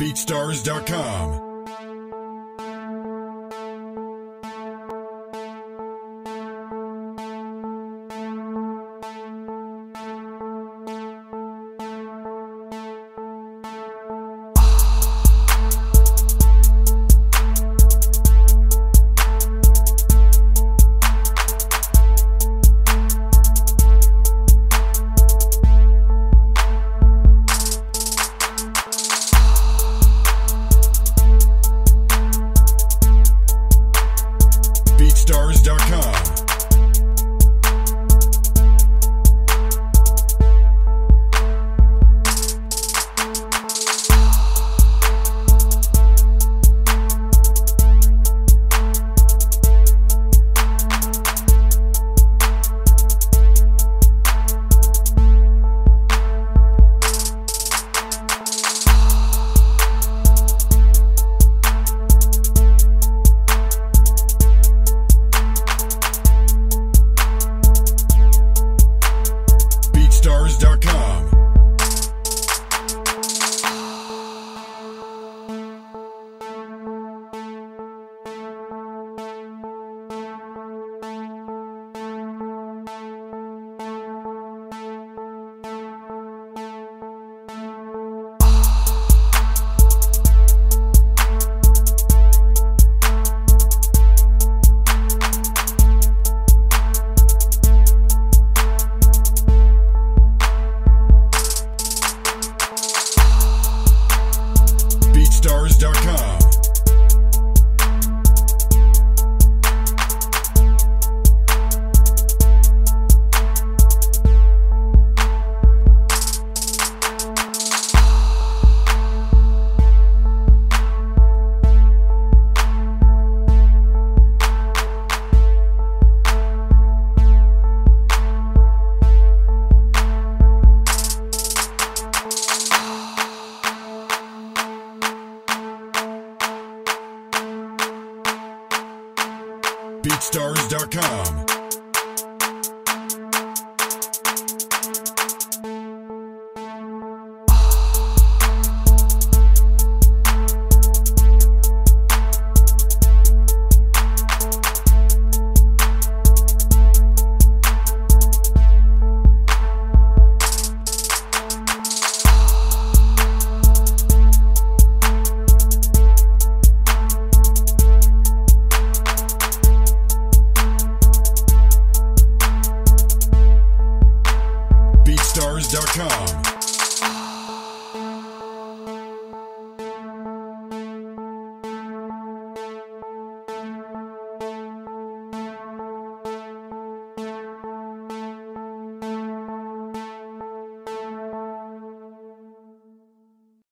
BeatStars.com. BeatStars.com. BeatStars.com. Come.